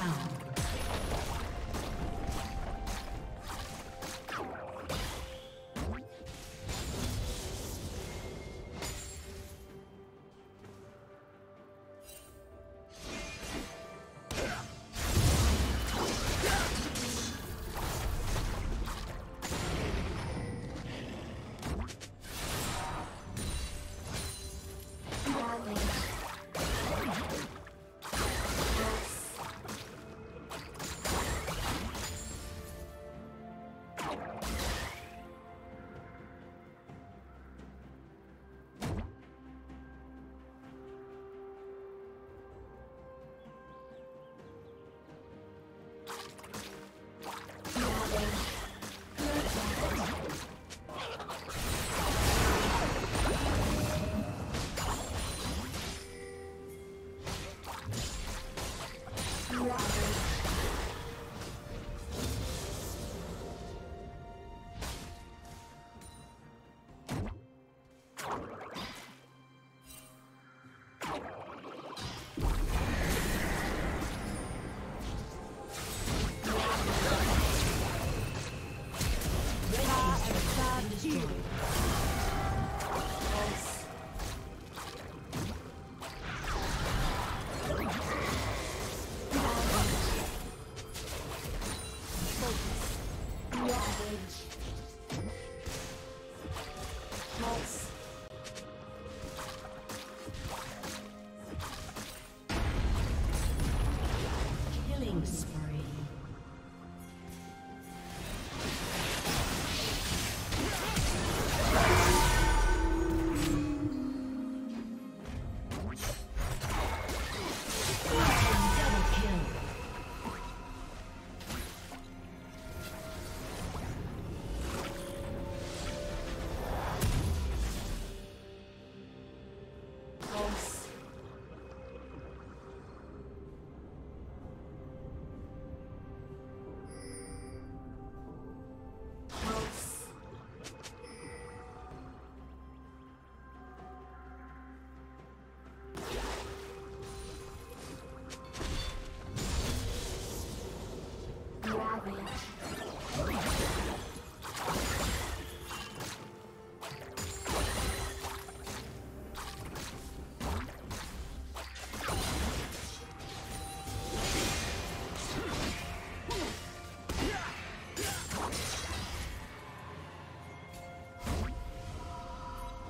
Down.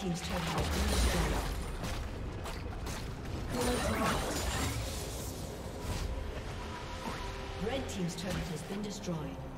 Team's turret. Red team's turret has been destroyed.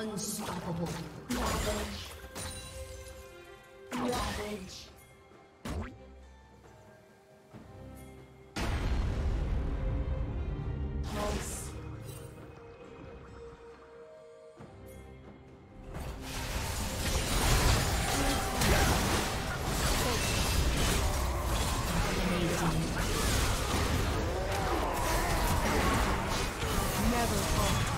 Unstoppable. Ravage. Ravage. Never falter.